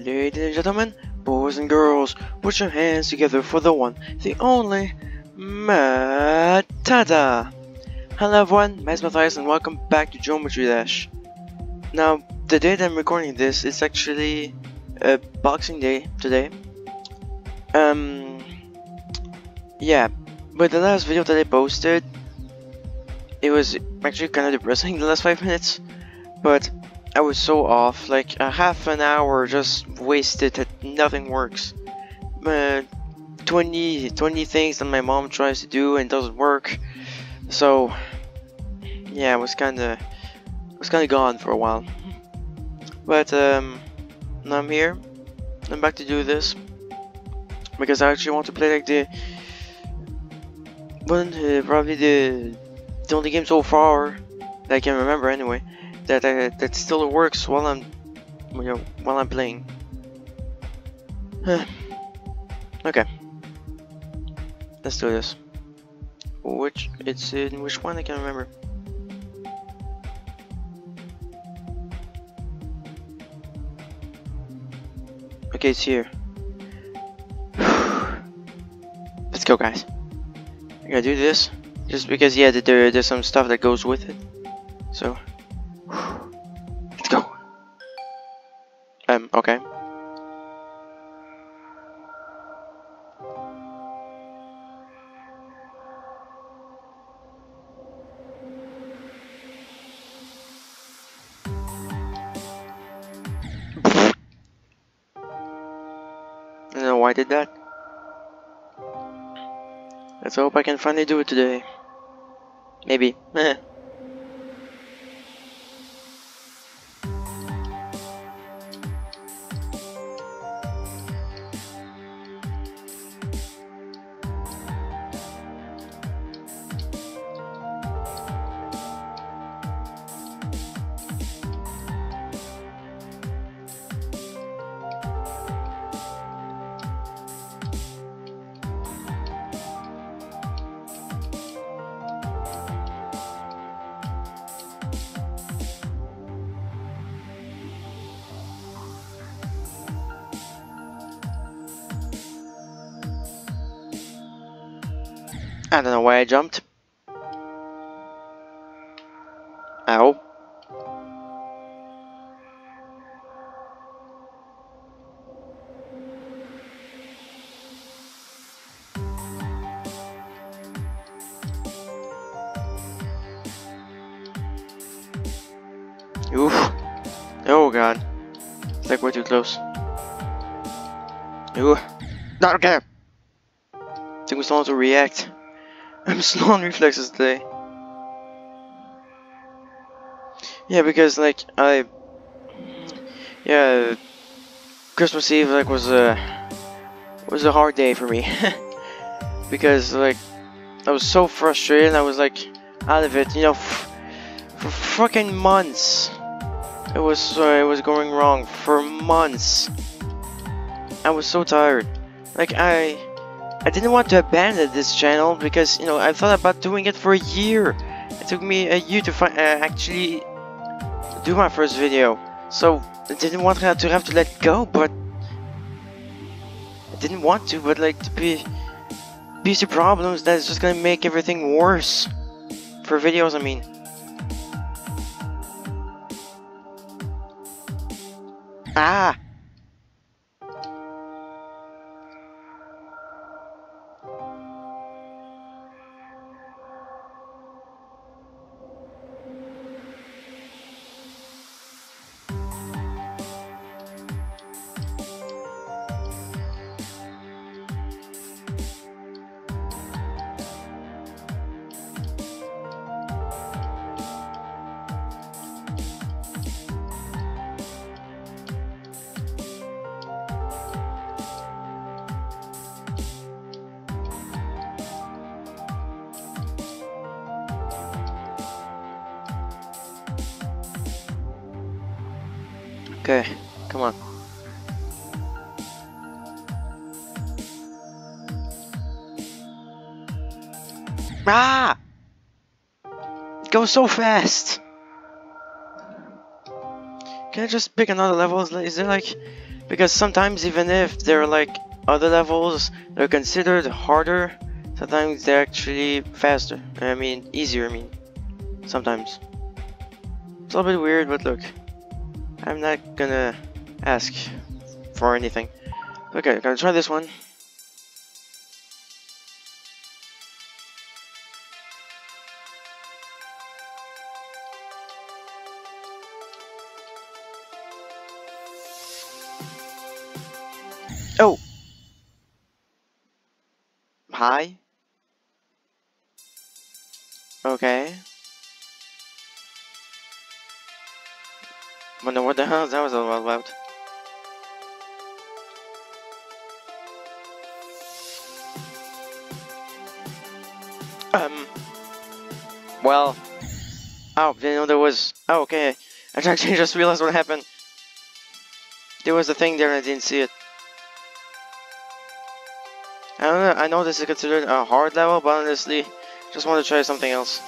Ladies and gentlemen, boys and girls, put your hands together for the one, the only, Matt! Hello everyone, Matt Mathias and welcome back to Geometry Dash. Now, the day that I'm recording this is actually a Boxing Day today. Um, yeah, but the last video that I posted, it was actually kind of depressing the last 5 minutes, but I was so off, like a half an hour just wasted that nothing works. Uh, 20, 20 things that my mom tries to do and doesn't work. So, yeah, I was kinda, was kinda gone for a while. But, um, now I'm here. I'm back to do this. Because I actually want to play like the, one, uh, probably the, the only game so far that I can remember anyway that uh, that still works while I'm you know while I'm playing. okay, let's do this. Which it's in which one I can remember. Okay, it's here. Let's go, guys. I gotta do this just because yeah, there there's some stuff that goes with it. So. Let's hope I can finally do it today. Maybe. I don't know why I jumped. Ow. Oof. Oh god. It's like way too close. Ooh. Not okay. I think we still have to react. I'm slow on reflexes today. Yeah, because like I, yeah, Christmas Eve like was a was a hard day for me because like I was so frustrated. I was like out of it, you know, for fucking months. It was uh, it was going wrong for months. I was so tired. Like I. I didn't want to abandon this channel because you know I thought about doing it for a year. It took me a year to find, uh, actually do my first video, so I didn't want to have to let go. But I didn't want to, but like to be these are problems that's just gonna make everything worse for videos. I mean. Ah. Ah! It goes so fast! Can I just pick another level? Is there like Because sometimes even if they're like other levels, they're considered harder, sometimes they're actually faster. I mean, easier, I mean. Sometimes. It's a little bit weird, but look. I'm not gonna ask for anything. Okay, I'm gonna try this one. Hi? Okay. Wonder what the hell that was all about. Um. Well. Oh, you know there was. Oh, okay. I actually just realized what happened. There was a thing there and I didn't see it. I don't know. I know this is considered a hard level, but honestly, just want to try something else.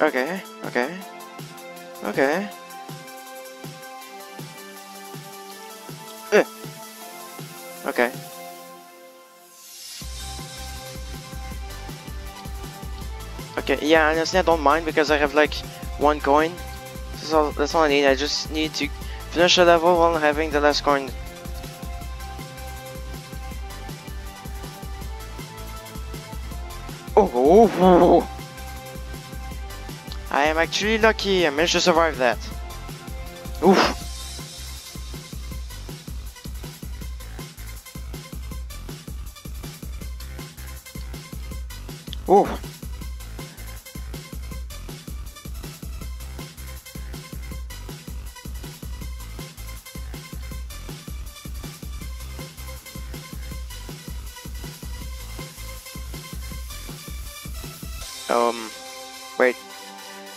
Okay. Okay. Okay. Ugh. Okay. Okay, yeah, honestly I don't mind because I have like one coin. That's all, that's all I need. I just need to finish the level while having the last coin. Oh, I am actually lucky I managed to survive that. Oof. Oof.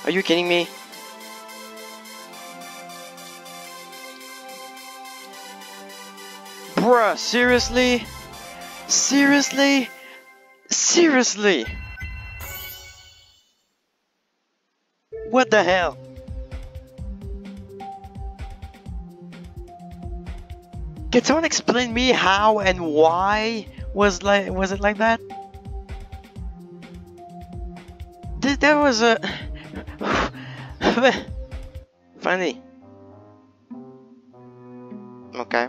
Are you kidding me? Bruh, seriously? Seriously? Seriously? What the hell? Can someone explain me how and why was like was it like that? Th that was a funny. Okay.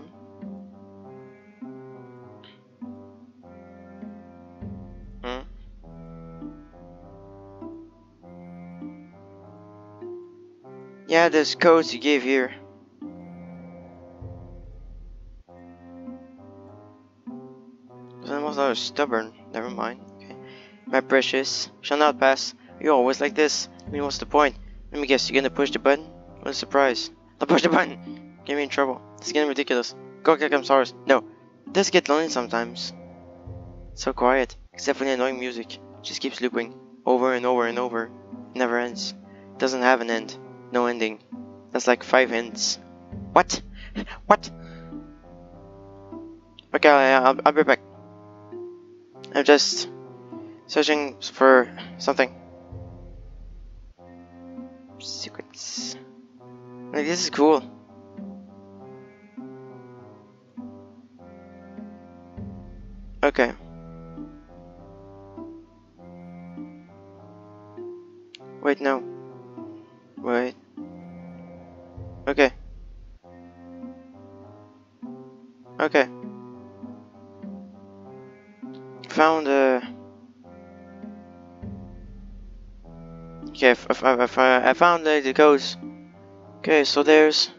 Hmm. Yeah, there's codes you gave here. Animals are stubborn. Never mind. Okay. My precious, shall not pass. You're always like this. I mean, what's the point? Let me guess, you're gonna push the button? What a surprise. Don't push the button! Get me in trouble. This is getting ridiculous. Go kick I'm sorry. No. It does get lonely sometimes. so quiet, except for the annoying music. Just keeps looping. Over and over and over. Never ends. Doesn't have an end. No ending. That's like five ends. What? What? Okay, I'll, I'll be back. I'm just searching for something. Secrets. Like, this is cool. Okay. Wait, no. Wait. Okay, I, found the, the codes. Okay, so there's...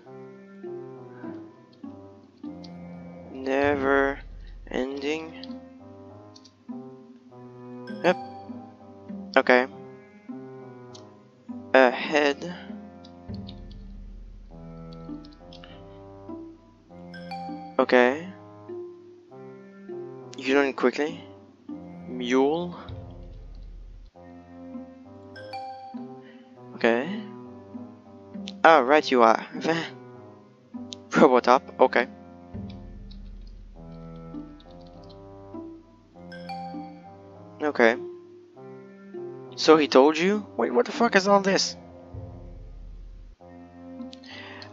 you are. Robotop, okay. Okay. So he told you? Wait, what the fuck is all this?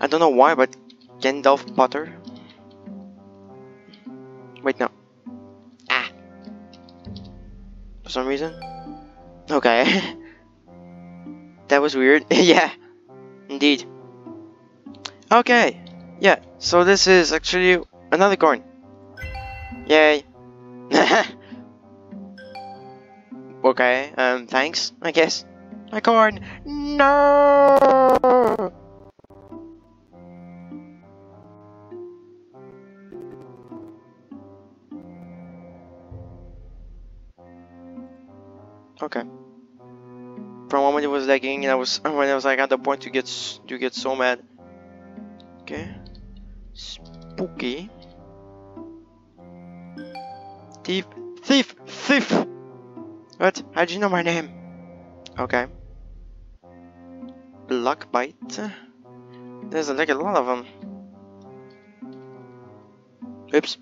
I don't know why, but Gandalf Potter. Wait, no. Ah. For some reason. Okay. that was weird. yeah. Indeed. Okay. Yeah. So this is actually another coin. Yay. okay. Um. Thanks. I guess. My corn. No. Okay. From a moment it was lagging and I was when I was like at the point to get to get so mad. Okay. Spooky. Thief thief thief What? How'd you know my name? Okay. Block bite. There's like a lot of them. Oops.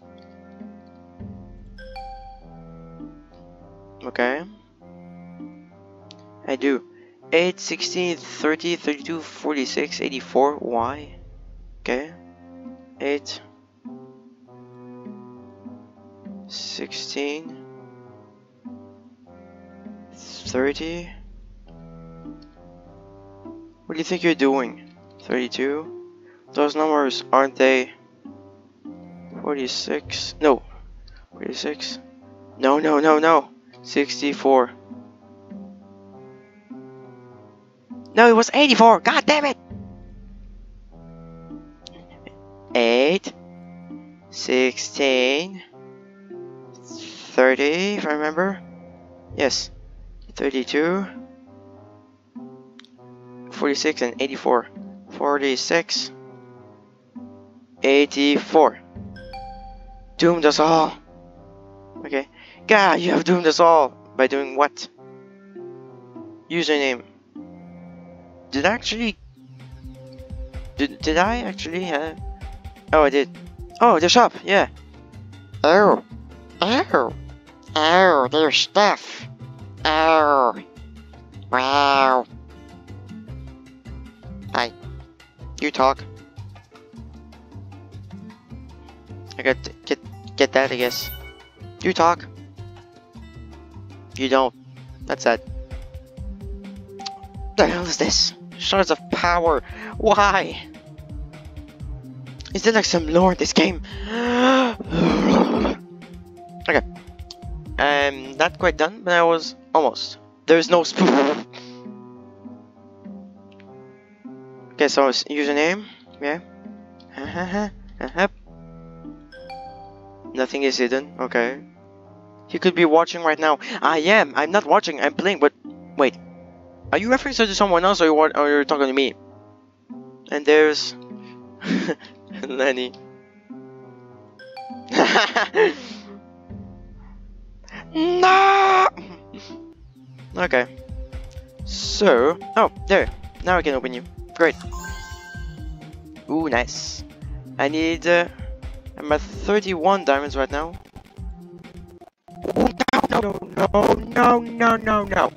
Okay. I do. 8, 16, 30, 32, 46, 84. Why? Okay. 8, 16, 30. What do you think you're doing? 32? Those numbers, aren't they? 46? No. 46? No, no, no, no. 64. No, it was 84. God damn it. 8, 16, 30, if I remember. Yes. 32, 46, and 84. 46, 84. Doomed us all. Okay. God, you have doomed us all. By doing what? Username did I actually did did I actually uh, oh I did. Oh the shop yeah. Oh. Oh. Oh there's stuff. Oh. Wow. Hi. You talk. I got to get get that I guess. You talk. You don't. That's sad. The hell is this? Shards of power. Why? Is there like some lore in this game? okay. I'm not quite done, but I was almost. There's no spoon. okay, so it's username. Yeah. Nothing is hidden. Okay. You could be watching right now. I am. I'm not watching. I'm playing. But wait. Are you referring to someone else or, you or you're talking to me? And there's Lenny. no! Okay. So, oh, there. Now I can open you. Great. Ooh, nice. I need, uh, I'm at 31 diamonds right now. Oh, no, no, no, no, no, no, no.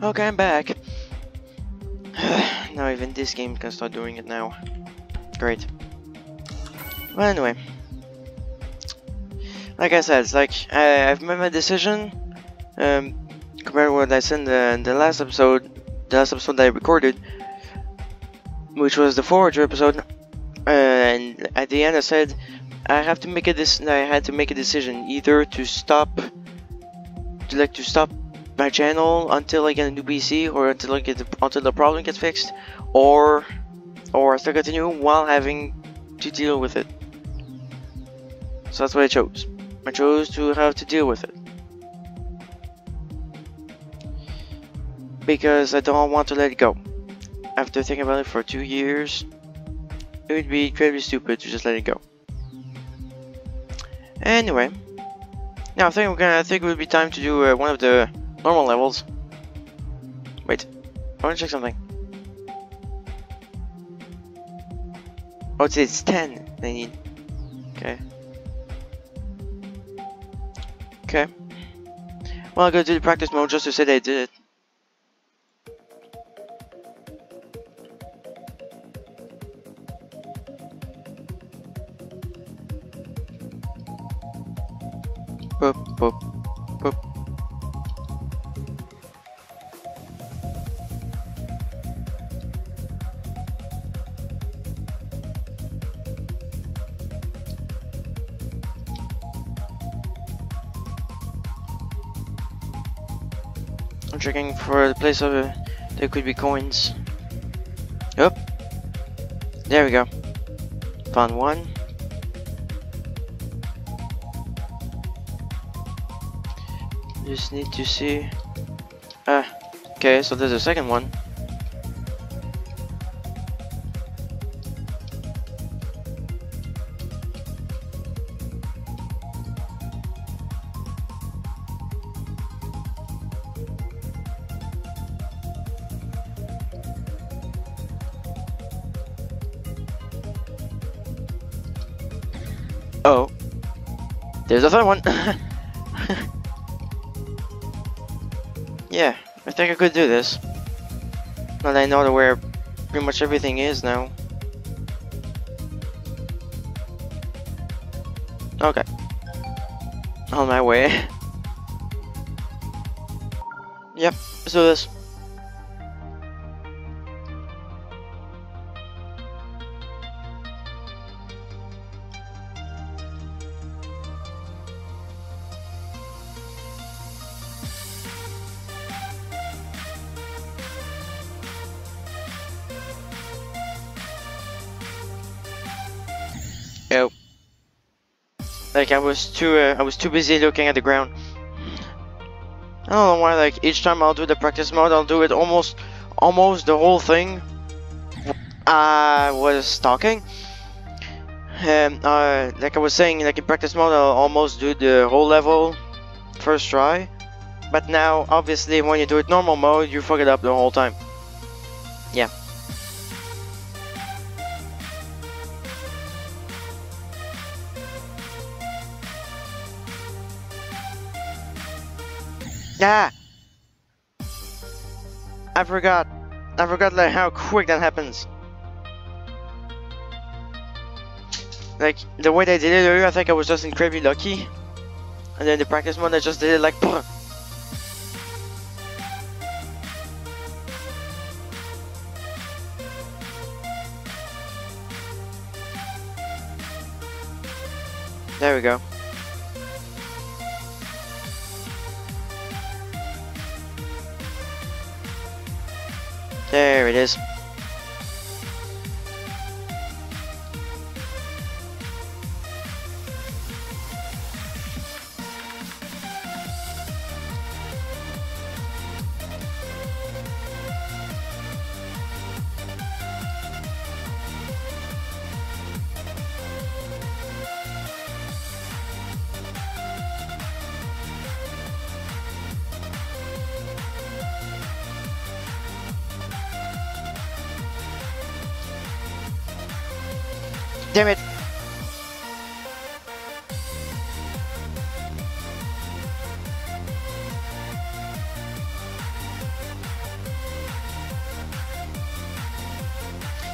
Okay, I'm back. now even this game can start doing it now. Great. Well, anyway. Like I said, it's like I, have made my decision. Um, compared to what I said in the, in the last episode, the last episode that I recorded, which was the Forager episode. Uh, and at the end, I said I have to make a this. I had to make a decision either to stop, to like to stop my channel until I get a new PC or until I get the, until the problem gets fixed, or or I still continue while having to deal with it. So that's what I chose. I chose to have to deal with it. Because I don't want to let it go. After thinking about it for two years, it would be incredibly stupid to just let it go. Anyway, now I think we're gonna. I think it would be time to do uh, one of the Normal levels. Wait, I want to check something. Oh, it's, it's 10 they need. Okay. Okay. Well, I'll go do the practice mode just to say they did it. I'm checking for the place of uh, there could be coins. Yep. There we go. Found one. Just need to see. Ah, okay, so there's a second one. There's a third one. yeah, I think I could do this. Now I know where pretty much everything is now. Okay. On my way. yep, let's do this. Like I was too, uh, I was too busy looking at the ground. I don't know why. Like each time I'll do the practice mode, I'll do it almost, almost the whole thing. I was talking. Um, uh, like I was saying, like in practice mode, I'll almost do the whole level first try. But now, obviously, when you do it normal mode, you fuck it up the whole time. Ah! I forgot. I forgot like how quick that happens. Like the way they did it earlier, I think I was just incredibly lucky. And then the practice one, I just did it like. There we go. There it is. Damn it.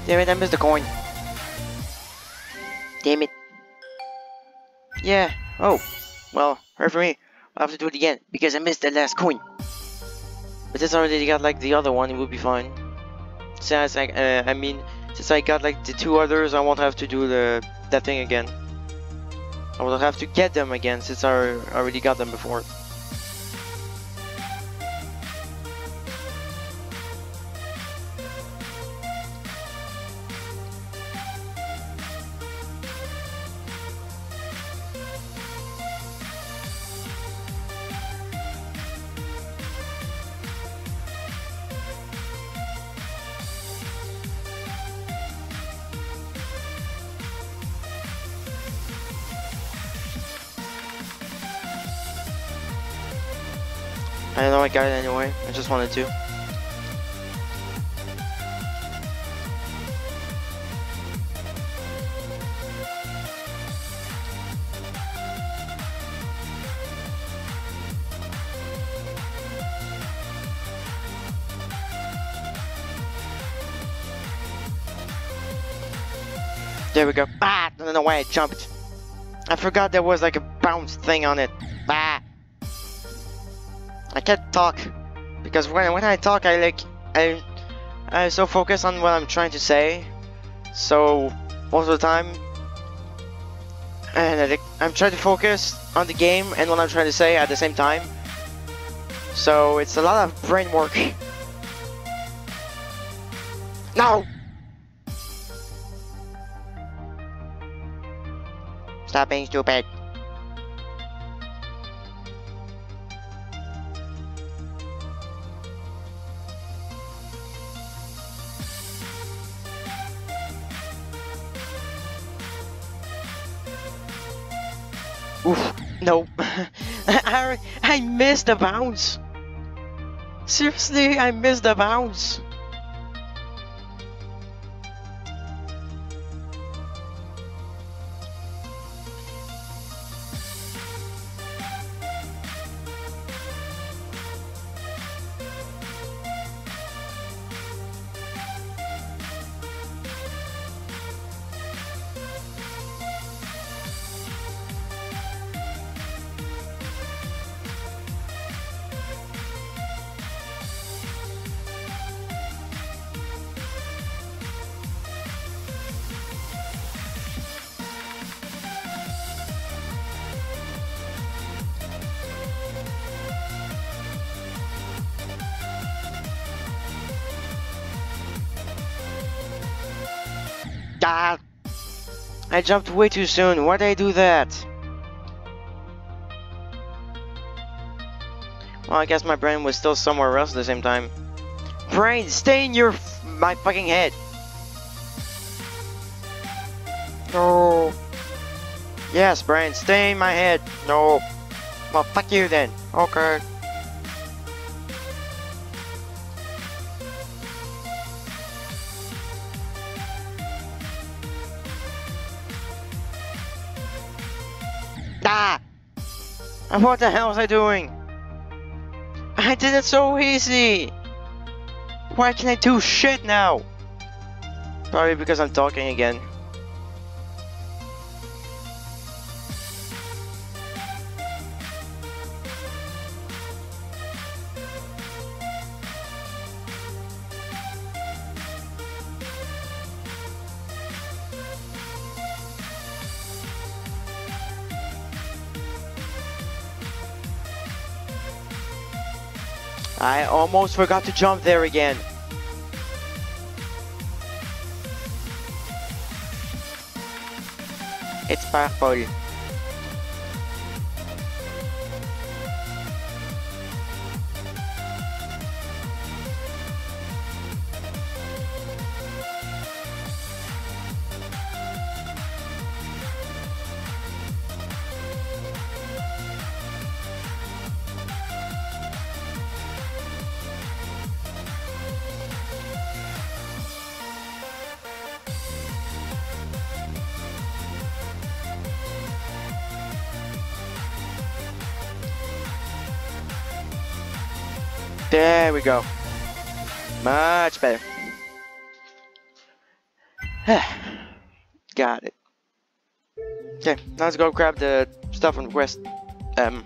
Damn it, I missed the coin. Damn it. Yeah. Oh. Well, hard for me. I'll have to do it again because I missed the last coin. But I already got like the other one, it will be fine. Since I, uh, I mean, since I got like the two others, I won't have to do the that thing again. I won't have to get them again since I already got them before. I don't know I got it anyway. I just wanted to. There we go. Ah, I don't know why I jumped. I forgot there was like a bounce thing on it. Can't talk because when when I talk, I like I I'm so focused on what I'm trying to say. So most of the time, and I, I'm trying to focus on the game and what I'm trying to say at the same time. So it's a lot of brain work. No. Stop being stupid. Oof, no. I, I missed the bounce. Seriously, I missed the bounce. I jumped way too soon. Why'd I do that? Well, I guess my brain was still somewhere else at the same time. Brain, stay in your my fucking head. No. Yes, brain, stay in my head. No. Well, fuck you then. Okay. What the hell was I doing? I did it so easy! Why can I do shit now? Probably because I'm talking again. I almost forgot to jump there again. It's purple. There we go. Much better. Got it. Okay, now let's go grab the stuff on the quest. Um,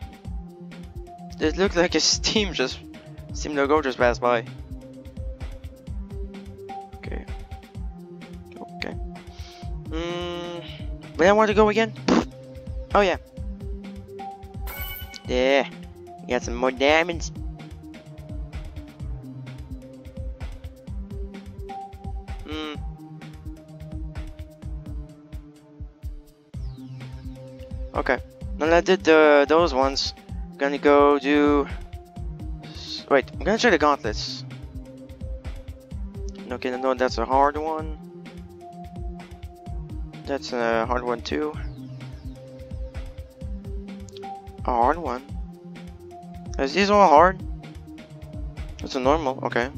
it looked like a Steam just Steam logo just passed by. Okay. Okay. Hmm. Where I want to go again? Oh yeah. Yeah. Got some more diamonds. That I did the those ones, I'm gonna go do. Wait, I'm gonna try the gauntlets. Okay, no, that's a hard one. That's a hard one too. A hard one. Is these all hard? That's a normal, okay.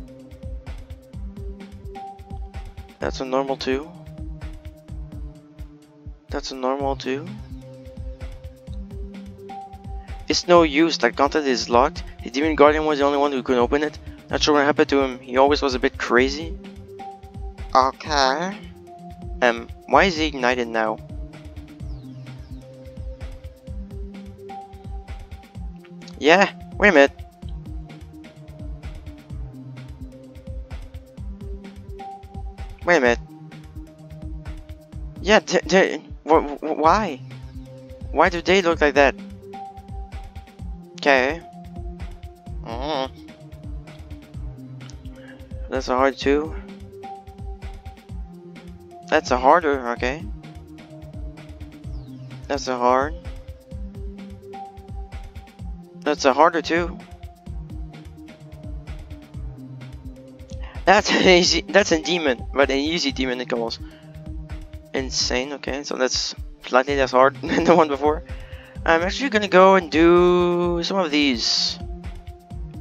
That's a normal too. That's a normal too. It's no use, that content is locked. The Demon Guardian was the only one who could open it. Not sure what happened to him. He always was a bit crazy. Okay. Um, why is he ignited now? Yeah, wait a minute. Wait a minute. Yeah, d- d- wh- wh- why? Why do they look like that? Okay, Mm. that's a hard two. That's a harder, okay. That's a hard. That's a harder too. That's an easy. That's a demon, but an easy demon it calls. Insane. Okay, so that's slightly less hard than the one before. I'm actually gonna go and do some of these.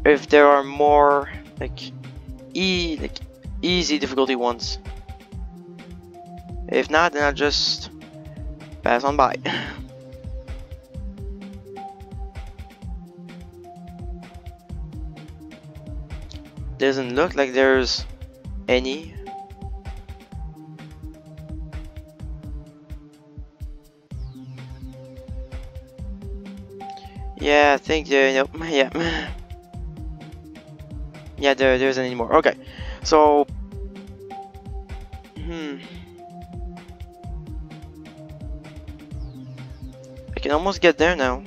If there are more like e like easy difficulty ones. If not, then I'll just pass on by. Doesn't look like there's any. Yeah, I think. Nope. Yeah. Yeah, there, there isn't anymore. Okay, so. Hmm. I can almost get there now.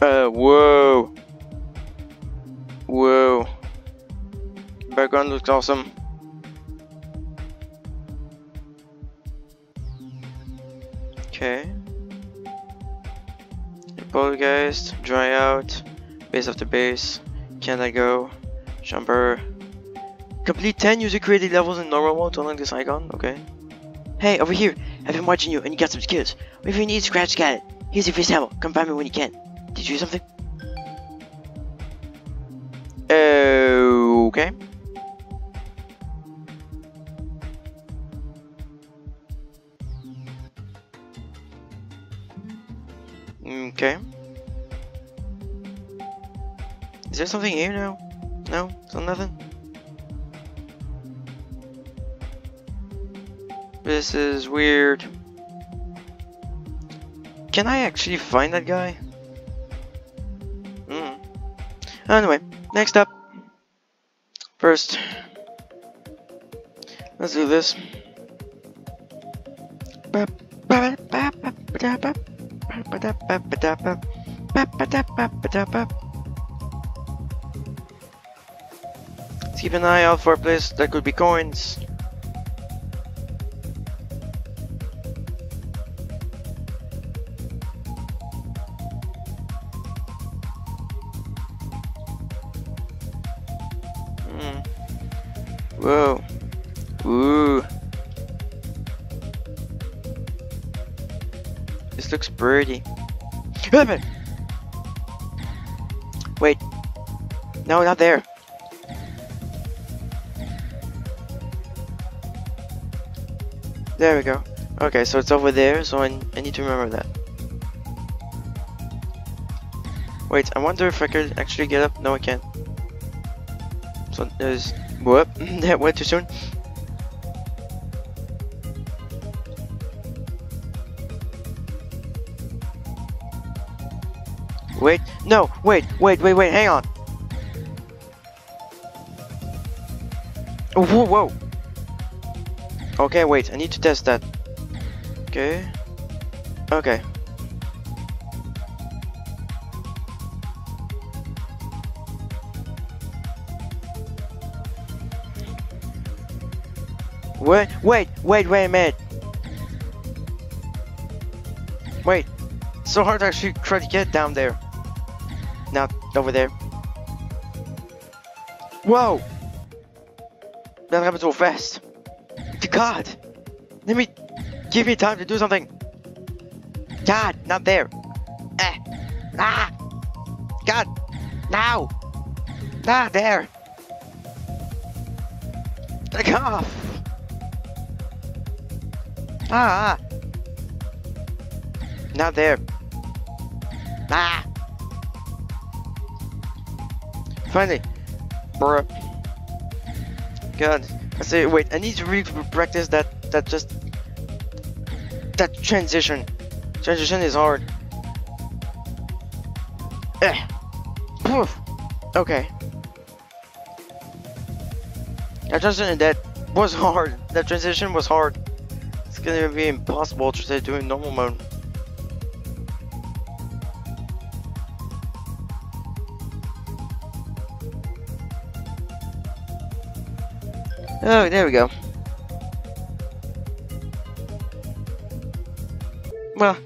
Uh, whoa. Whoa. Background looks awesome. Dry out, base after base, can I go, jumper. Complete 10 user created levels in normal mode to unlock this icon, okay. Hey, over here, I've been watching you and you got some skills. If you need scratch, got it. Here's your face ammo, come find me when you can. Did you do something? Okay. Okay. Is there something here now? No? Still nothing? This is weird. Can I actually find that guy? Hmm. Anyway, next up. First, let's do this. Keep an eye out for a place that could be coins. Hmm. Whoa. Ooh. This looks pretty. Wait. No, not there. There we go. Okay, so it's over there, so I, I need to remember that. Wait, I wonder if I could actually get up. No, I can't. So there's... Whoop, that went too soon. Wait, no, wait, wait, wait, wait, hang on. Whoa, whoa. Okay, wait, I need to test that. Okay. Okay. Wait, wait, wait, wait a minute. Wait, so hard to actually try to get down there. Not over there. Whoa! That happened so fast. God! Let me give me time to do something. God, not there. Eh. Ah! God! Now! Ah, there! Take off! Ah! Not there. Ah! Finally! Bruh. God. I say, wait, I need to really practice that, that just... That transition. Transition is hard. Eh. Poof. Okay. That transition that was hard. That transition was hard. It's gonna be impossible to say doing normal mode. Oh, there we go. Well,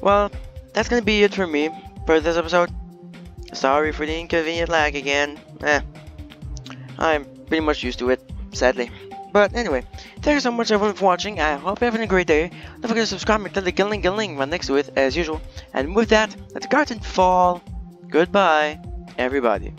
well, that's gonna be it for me for this episode. Sorry for the inconvenient lag again. Eh, I'm pretty much used to it, sadly. But anyway, thank you so much everyone for watching. I hope you're having a great day. Don't forget to subscribe and click the gilling gilling right next to it as usual. And with that, let the curtain fall. Goodbye, everybody.